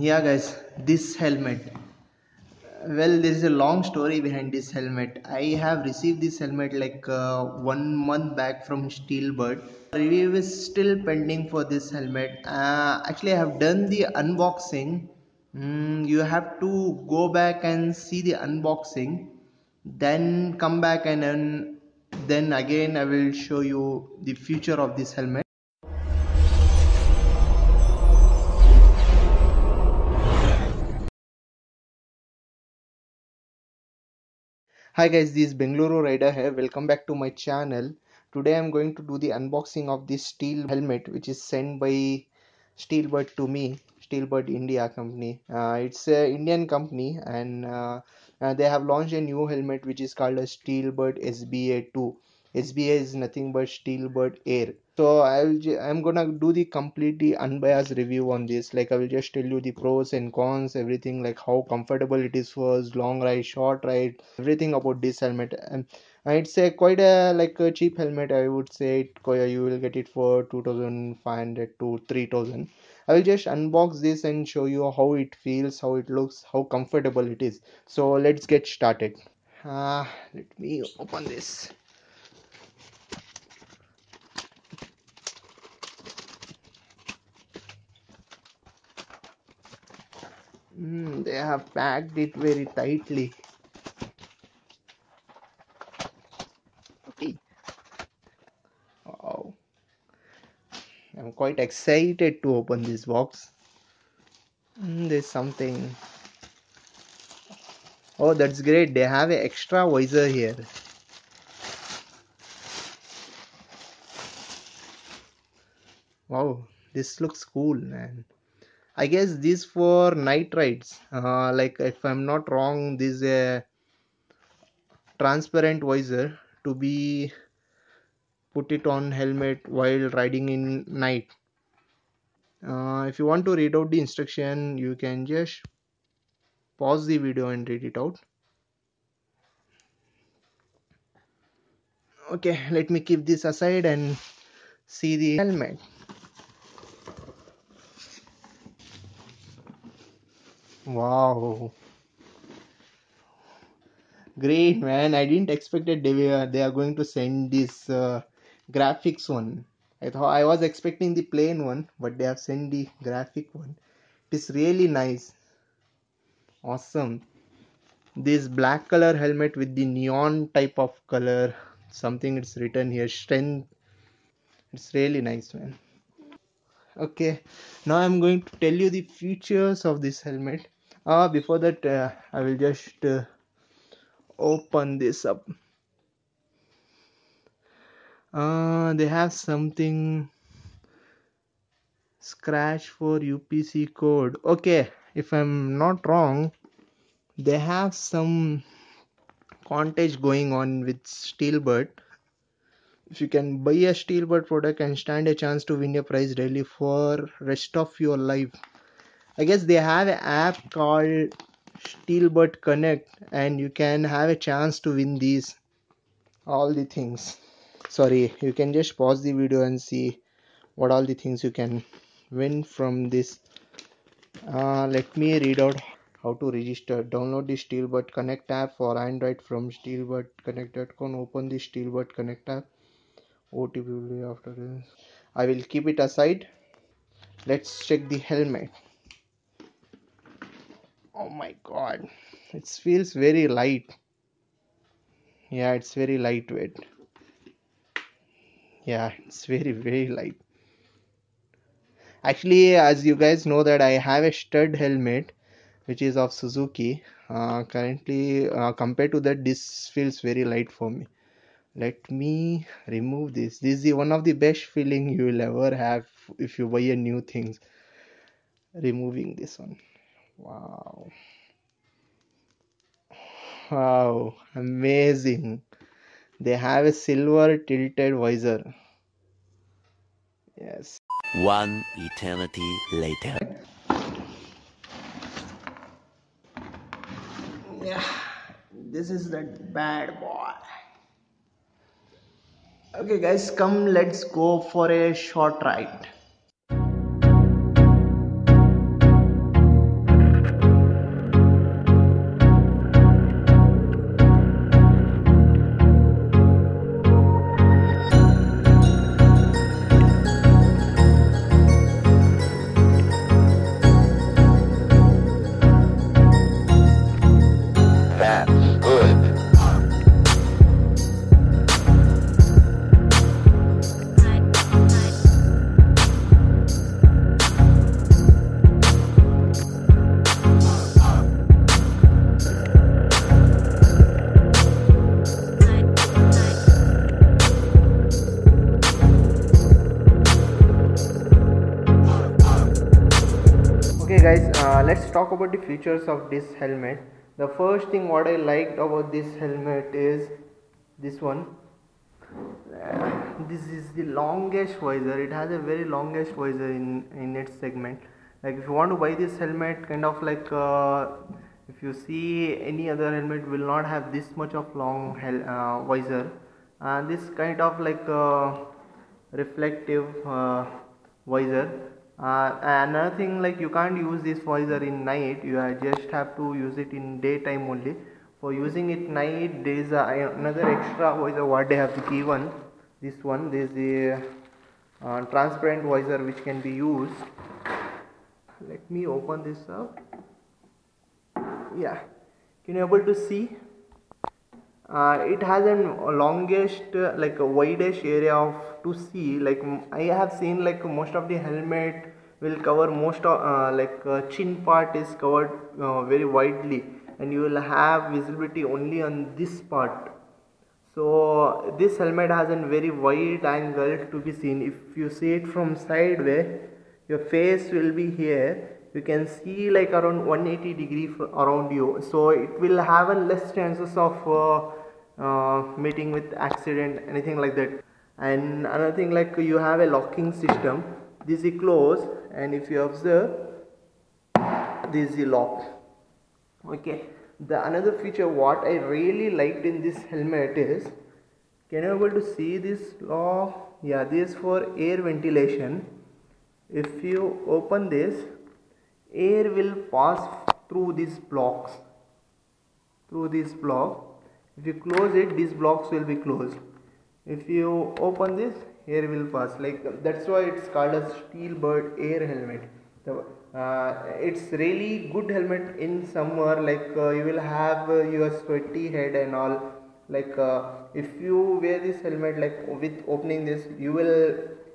yeah guys this helmet. Well there is a long story behind this helmet. I have received this helmet like uh, one month back from steelbird. Review is still pending for this helmet. Uh, actually i have done the unboxing. Mm, you have to go back and see the unboxing then come back and then then again i will show you the future of this helmet hi guys this is bengaluru rider here. Welcome back to my channel. Today i'm going to do the unboxing of this steel helmet which is sent by steelbird to me steelbird india company. Uh, it's a indian company and uh, uh, they have launched a new helmet which is called a steelbird sba 2 sba is nothing but steelbird air so i'll i'm gonna do the completely unbiased review on this. Like i will just tell you the pros and cons everything like how comfortable it is for long ride short ride everything about this helmet. And it's a quite a like a cheap helmet i would say. It, you will get it for 2500 to 3000 i will just unbox this and show you how it feels how it looks how comfortable it is. So let's get started. Uh, let me open this Mm, they have packed it very tightly. Okay. Wow. I'm quite excited to open this box. Mm, there's something. Oh, that's great. They have an extra visor here. Wow, this looks cool, man. I guess this for night rides. Uh, like if I'm not wrong, this is a transparent visor to be put it on helmet while riding in night. Uh, if you want to read out the instruction, you can just pause the video and read it out. Okay, let me keep this aside and see the helmet. Wow. Great man, I didn't expect that they they are going to send this uh, graphics one. I thought I was expecting the plain one, but they have sent the graphic one. It is really nice. Awesome. This black color helmet with the neon type of color. Something it's written here. Strength. It's really nice, man okay. Now i'm going to tell you the features of this helmet. Uh before that uh, i will just uh, open this up. Uh they have something scratch for upc code. Okay if i'm not wrong they have some contest going on with steelbird if you can buy a steelbird product and stand a chance to win a prize daily for rest of your life. I guess they have an app called steelbird connect and you can have a chance to win these all the things. Sorry you can just pause the video and see what all the things you can win from this. Uh, let me read out how to register. Download the steelbird connect app for android from steelbirdconnect.com open the steelbird connect app OTP will be after this. I will keep it aside. Let's check the helmet. Oh my god. It feels very light. Yeah, it's very lightweight. Yeah, it's very very light. Actually, as you guys know that I have a stud helmet which is of Suzuki. Uh, currently, uh, compared to that, this feels very light for me let me remove this. This is the one of the best feeling you will ever have if you buy a new things. Removing this one. Wow. Wow. Amazing. They have a silver tilted visor. Yes. One eternity later. Yeah. This is that bad boy okay guys come let's go for a short ride guys uh, let's talk about the features of this helmet. The first thing what i liked about this helmet is this one. This is the longest visor. It has a very longest visor in in its segment. Like if you want to buy this helmet kind of like uh, if you see any other helmet will not have this much of long uh, visor. And this kind of like uh, reflective uh, visor uh, another thing like you can't use this visor in night. You just have to use it in daytime only. For using it night there is a, another extra visor what they have given. This one this is the uh, transparent visor which can be used. Let me open this up. Yeah. Can you able to see it has a longest uh, like a widest area of to see like i have seen like most of the helmet will cover most of uh, like uh, chin part is covered uh, very widely. And you will have visibility only on this part. So this helmet has a very wide angle to be seen. If you see it from sideway your face will be here. You can see like around 180 degree around you. So it will have a less chances of uh, uh, meeting with accident anything like that. And another thing like you have a locking system. This is close and if you observe this is lock okay. The another feature what i really liked in this helmet is can you able to see this law? Yeah this for air ventilation. If you open this air will pass through these blocks. Through this block if you close it these blocks will be closed. If you open this air will pass. Like that's why it's called a steelbird air helmet. The, uh, it's really good helmet in summer like uh, you will have uh, your sweaty head and all. Like uh, if you wear this helmet like with opening this you will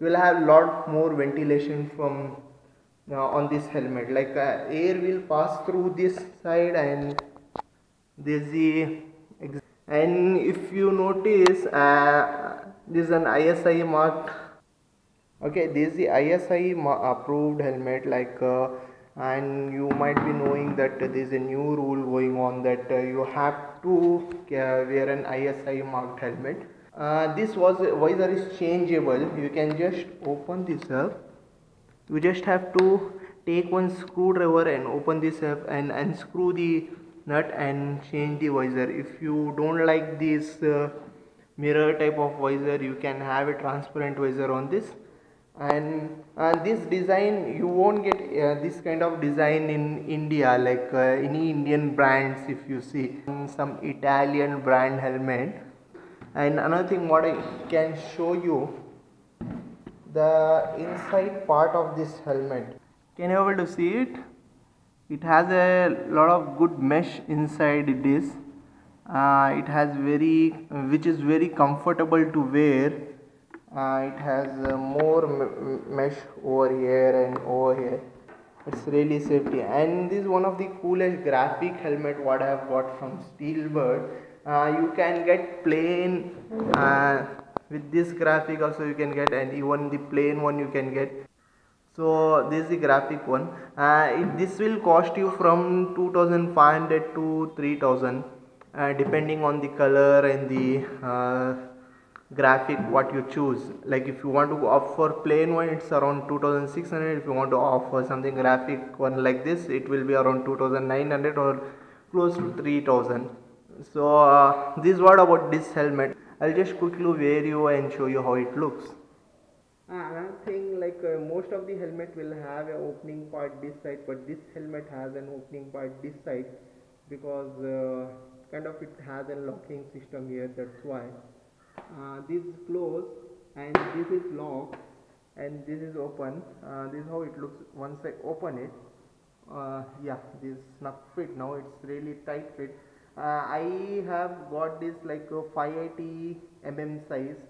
you will have lot more ventilation from uh, on this helmet. Like uh, air will pass through this side and this the and if you notice uh, this is an ISI marked. Okay this is the ISI approved helmet like uh, and you might be knowing that there is a new rule going on that uh, you have to wear an ISI marked helmet. Uh, this was visor is changeable. You can just open this up. You just have to take one screwdriver and open this up and unscrew the nut and change the visor. If you don't like this uh, mirror type of visor you can have a transparent visor on this. And this design you won't get uh, this kind of design in India like uh, any Indian brands if you see. Some Italian brand helmet. And another thing what I can show you the inside part of this helmet. Can you able to see it it has a lot of good mesh inside it is. Uh, it has very which is very comfortable to wear. Uh, it has uh, more mesh over here and over here. It's really safety. And this is one of the coolest graphic helmet what I have got from Steelbird. Uh, you can get plain uh, with this graphic also you can get and even the plain one you can get so this is the graphic one. Uh, it, this will cost you from 2500 to 3000 uh, depending on the color and the uh, graphic what you choose. Like if you want to opt for plain one it's around 2600 if you want to offer something graphic one like this it will be around 2900 or close to 3000 so uh, this what about this helmet. I'll just quickly wear you and show you how it looks. Another thing like uh, most of the helmet will have an opening part this side but this helmet has an opening part this side because uh, kind of it has a locking system here that's why. Uh, this is closed and this is locked and this is open. Uh, this is how it looks once I open it. Yeah this is not fit. Now it's really tight fit. I have got this like a 580 mm size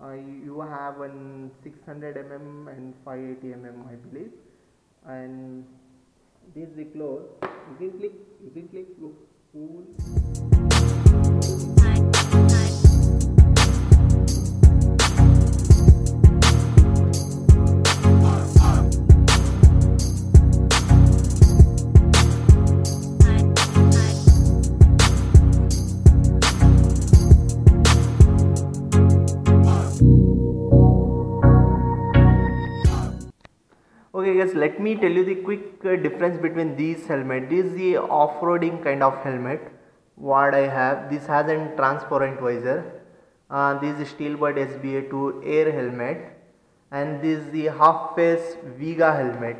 you have an 600 mm and 580 mm I believe and this is the close you can click you can click look guys let me tell you the quick uh, difference between these helmet this is the off-roading kind of helmet what I have. This has a transparent visor. Uh, this is Steelbird SBA2 air helmet. And this is the half face Vega helmet.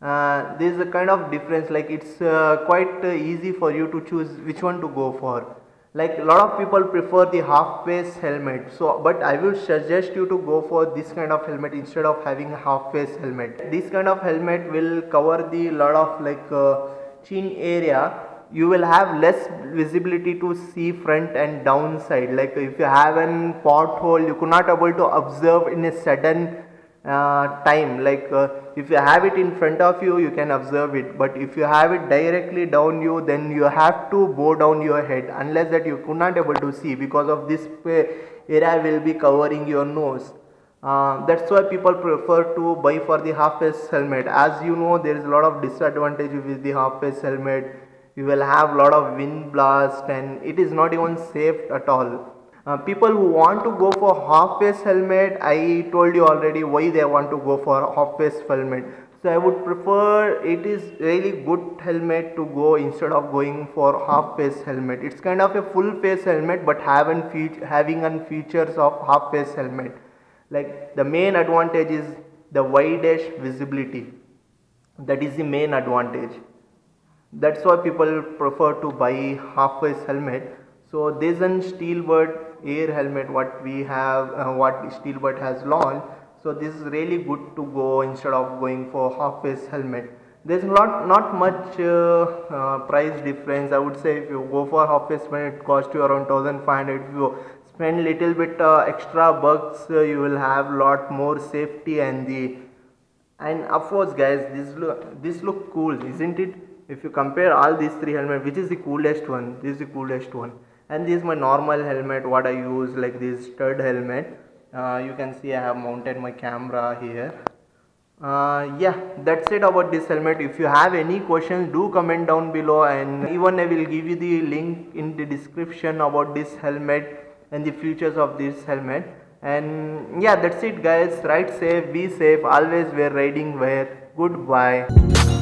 Uh, this is a kind of difference like it's uh, quite uh, easy for you to choose which one to go for like a lot of people prefer the half face helmet. So but i will suggest you to go for this kind of helmet instead of having a half face helmet. This kind of helmet will cover the lot of like uh, chin area. You will have less visibility to see front and downside like if you have an pothole you could not able to observe in a sudden uh, time like uh, if you have it in front of you you can observe it. But if you have it directly down you then you have to bow down your head. Unless that you could not able to see because of this area will be covering your nose. Uh, that's why people prefer to buy for the half face helmet. As you know there is a lot of disadvantage with the half face helmet. You will have a lot of wind blast and it is not even safe at all uh, people who want to go for half face helmet I told you already why they want to go for half face helmet. So I would prefer it is really good helmet to go instead of going for half face helmet. It's kind of a full face helmet but having fe- having an features of half face helmet. Like the main advantage is the widest visibility. That is the main advantage. That's why people prefer to buy half face helmet. So this is steelbird air helmet what we have uh, what steelbird has launched. So this is really good to go instead of going for half face helmet. There's not not much uh, uh, price difference. I would say if you go for half face helmet it costs you around 1500 if you spend little bit uh, extra bucks uh, you will have lot more safety and the and of course guys this look this look cool isn't it? If you compare all these three helmets which is the coolest one? This is the coolest one and this is my normal helmet what I use like this stud helmet. Uh, you can see I have mounted my camera here. Uh, yeah that's it about this helmet. If you have any questions do comment down below and even I will give you the link in the description about this helmet and the features of this helmet. And yeah that's it guys. Ride safe be safe always wear riding wear. Goodbye